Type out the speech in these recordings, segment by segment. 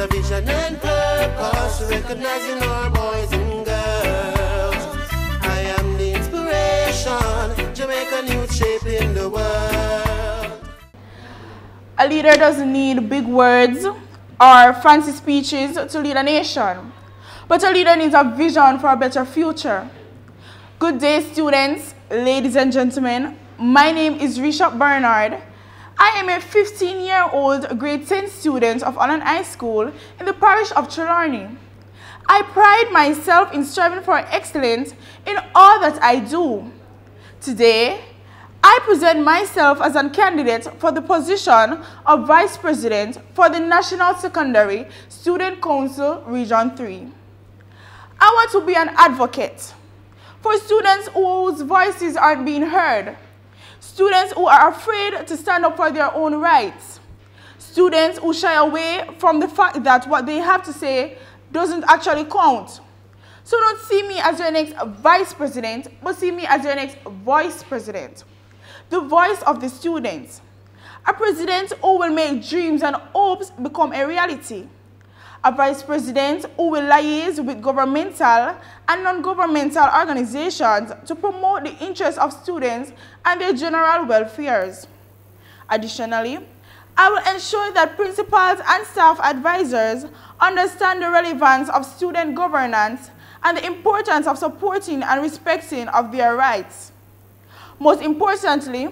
a vision and purpose, recognizing our boys and girls. I am the inspiration, youth shaping the world. A leader doesn't need big words or fancy speeches to lead a nation, but a leader needs a vision for a better future. Good day, students, ladies and gentlemen. My name is Reshak Bernard. I am a 15-year-old grade 10 student of Holland High School in the parish of Trelawny. I pride myself in striving for excellence in all that I do. Today, I present myself as a candidate for the position of Vice President for the National Secondary Student Council Region 3. I want to be an advocate for students whose voices aren't being heard, students who are afraid to stand up for their own rights, students who shy away from the fact that what they have to say doesn't actually count. So don't see me as your next vice president, but see me as your next vice president, the voice of the students, a president who will make dreams and hopes become a reality a vice president who will liaise with governmental and non-governmental organizations to promote the interests of students and their general welfares. Additionally, I will ensure that principals and staff advisors understand the relevance of student governance and the importance of supporting and respecting of their rights. Most importantly,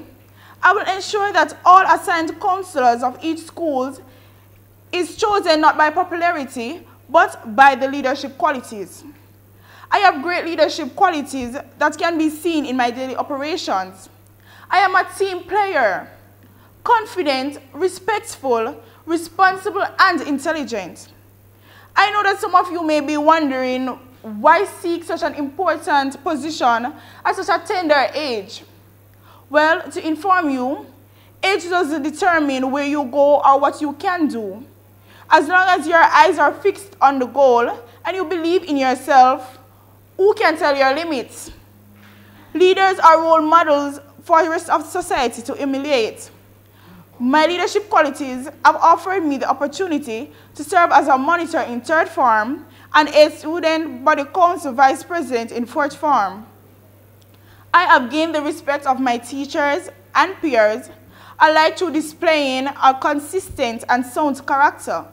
I will ensure that all assigned counselors of each school is chosen not by popularity, but by the leadership qualities. I have great leadership qualities that can be seen in my daily operations. I am a team player, confident, respectful, responsible, and intelligent. I know that some of you may be wondering why seek such an important position at such a tender age. Well, to inform you, age doesn't determine where you go or what you can do. As long as your eyes are fixed on the goal and you believe in yourself, who can tell your limits? Leaders are role models for the rest of society to emulate. My leadership qualities have offered me the opportunity to serve as a monitor in third form and a student body council vice president in fourth form. I have gained the respect of my teachers and peers alike through displaying a consistent and sound character.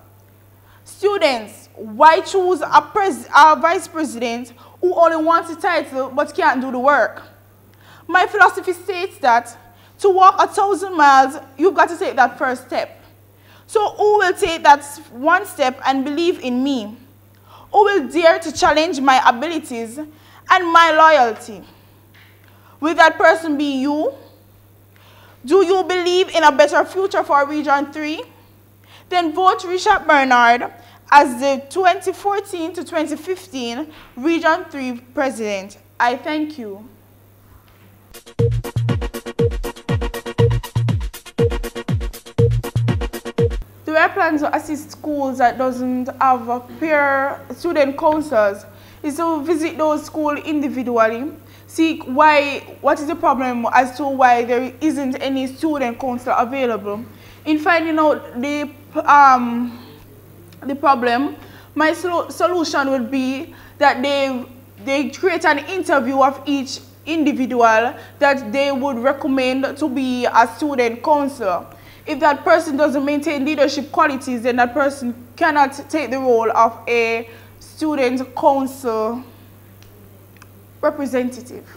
Students, why choose a, a vice president who only wants a title but can't do the work? My philosophy states that to walk a thousand miles, you've got to take that first step. So who will take that one step and believe in me? Who will dare to challenge my abilities and my loyalty? Will that person be you? Do you believe in a better future for Region 3? Then vote Reshak Bernard as the 2014 to 2015 Region 3 President. I thank you. Do I plan to assist schools that doesn't have a peer student councils is to visit those schools individually, see why, what is the problem as to why there isn't any student council available. In finding out the, um, the problem, my solution would be that they, they create an interview of each individual that they would recommend to be a student counselor. If that person doesn't maintain leadership qualities, then that person cannot take the role of a student council representative.